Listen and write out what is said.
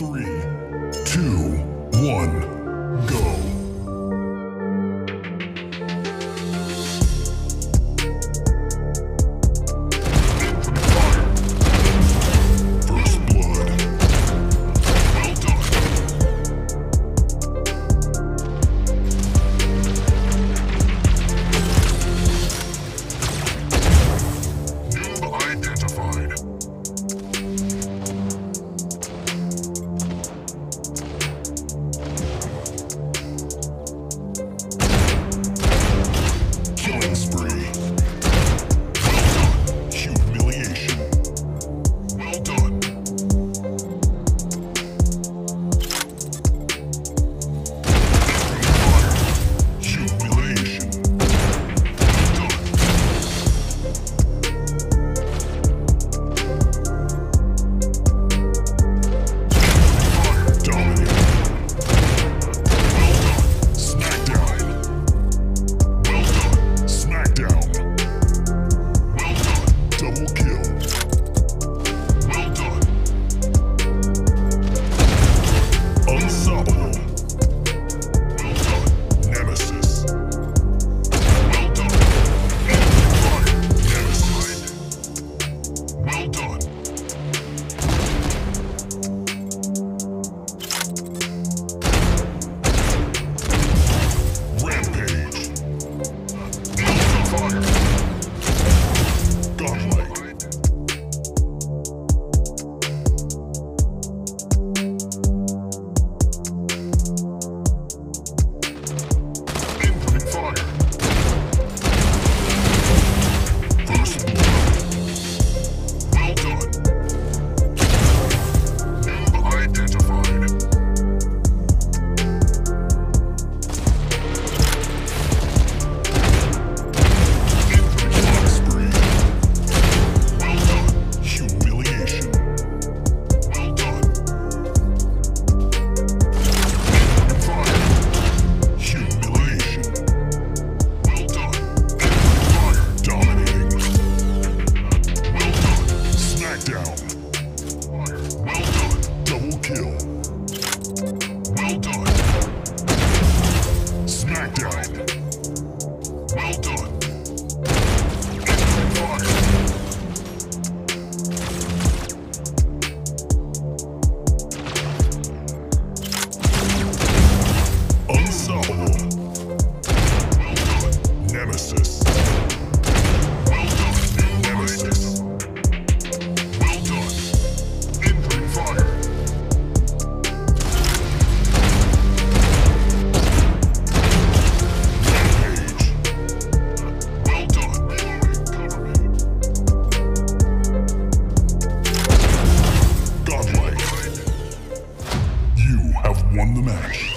Three, two, one. smash.